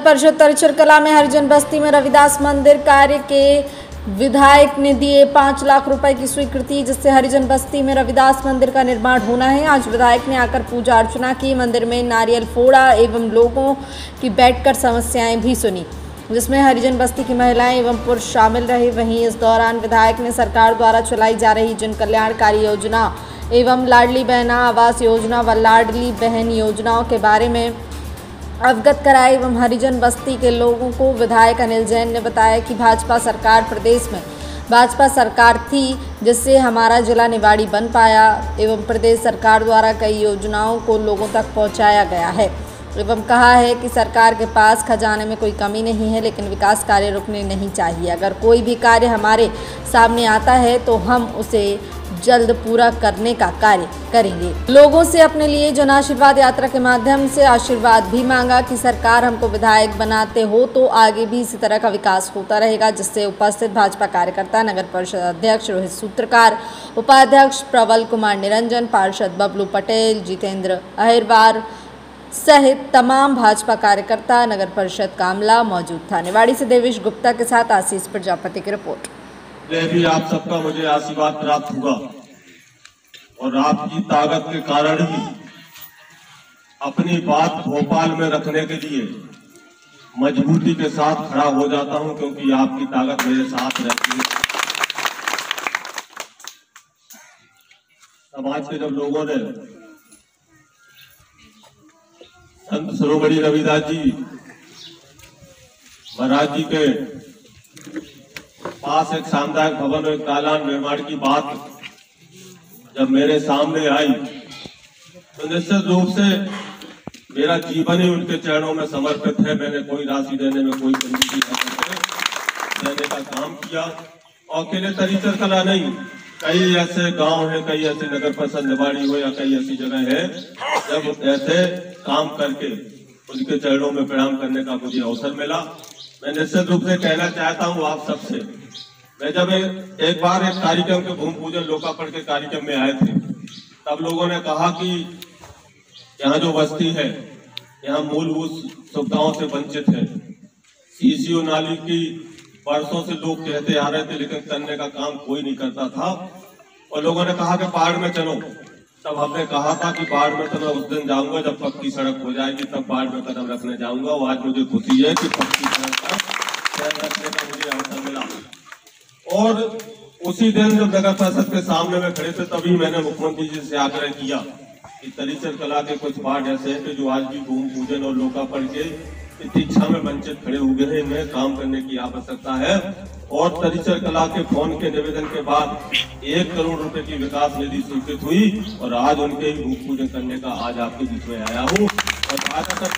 परिषद तरिचर कला में हरिजन बस्ती में रविदास मंदिर कार्य के विधायक ने दिए पाँच लाख रुपए की स्वीकृति, जिससे हरिजन बस्ती में रविदास मंदिर का निर्माण होना है। आज विधायक ने आकर पूजा अर्चना की। मंदिर में नारियल फोड़ा एवं लोगों की बैठकर समस्याएँ भी सुनी, जिसमें हरिजन बस्ती की महिलाएँ एवं पुरुष शामिल रहे। वहीं इस दौरान विधायक ने सरकार द्वारा चलाई जा रही जन कल्याणकारी योजना एवं लाडली बहना आवास योजना व लाडली बहन योजनाओं के बारे में अवगत कराए एवं हरिजन बस्ती के लोगों को। विधायक अनिल जैन ने बताया कि भाजपा सरकार प्रदेश में, भाजपा सरकार थी जिससे हमारा जिला निवाड़ी बन पाया एवं प्रदेश सरकार द्वारा कई योजनाओं को लोगों तक पहुँचाया गया है। एवं कहा है कि सरकार के पास खजाने में कोई कमी नहीं है, लेकिन विकास कार्य रुकने नहीं चाहिए। अगर कोई भी कार्य हमारे सामने आता है तो हम उसे जल्द पूरा करने का कार्य करेंगे। लोगों से अपने लिए जन आशीर्वाद यात्रा के माध्यम से आशीर्वाद भी मांगा कि सरकार हमको विधायक बनाते हो तो आगे भी इसी तरह का विकास होता रहेगा, जिससे उपस्थित भाजपा कार्यकर्ता, नगर परिषद अध्यक्ष, रोहित सूत्रकार, उपाध्यक्ष प्रबल कुमार निरंजन, पार्षद बबलू पटेल, जितेंद्र अहिरवार सहित तमाम भाजपा कार्यकर्ता, नगर परिषद कामला मौजूद था। निवाड़ी से देवेश गुप्ता के साथ आशीष प्रजापति की रिपोर्ट। में भी आप सबका मुझे आशीर्वाद प्राप्त हुआ। और आपकी ताकत के कारण ही अपनी बात भोपाल में रखने के लिए मजबूती के साथ खड़ा हो जाता हूँ, क्योंकि आपकी ताकत मेरे साथ रहती है। समाज के जब लोगों ने संत सरोवरी रविदास जी, महाराज जी के पास एक सामुदायिक भवन और एक तालाब निर्माण की बात जब मेरे सामने आई तो निश्चित रूप से मेरा जीवन ही उनके चरणों में समर्पित है। मैंने कोई राशि देने में कोई देने का। काम किया और अकेले तरीचर कला नहीं। कई ऐसे गाँव हैं, कई ऐसे नगर परिषद निवाड़ी हो या कई ऐसी जगह है, जब ऐसे काम करके उनके चरणों में प्रणाम करने का मुझे अवसर मिला। मैं निश्चित रूप से कहना चाहता हूँ आप सबसे मैं जब एक, बार एक कार्यक्रम के भूमि पूजन लोकार्पण के कार्यक्रम में आए थे तब लोगों ने कहा कि यहाँ जो बस्ती है यहाँ मूलभूत सुविधाओं से वंचित है। सीसीओ नाली की वर्षों से लोग कहते आ रहे थे लेकिन करने का काम कोई नहीं करता था। और लोगों ने कहा कि बाढ़ में चलो। तब हमने कहा था कि बाढ़ में तो मैं उस दिन जाऊँगा जब पक्की सड़क हो जाएगी तब बाढ़ में कदम रखने जाऊँगा। और आज मुझे खुशी है कि पक्की सड़क का रखने का मुझे अवसर मिला। और उसी दिन जब नगर परिषद के सामने में खड़े थे, तभी मैंने मुख्यमंत्री जी से आग्रह किया कि तरीचर कला के कुछ वार्ड ऐसे हैं कि जो आज भी भूमि पूजन और लोकार्पण के प्रतीक्षा में वंचित खड़े हुए हैं इनमें काम करने की आवश्यकता है। और तरीचर कला के फ़ोन के निवेदन के बाद एक करोड़ रुपए की विकास निधि स्वीकृत हुई और आज उनके भूमि पूजन करने का आज आपके बीच में आया हूँ। और भाजपा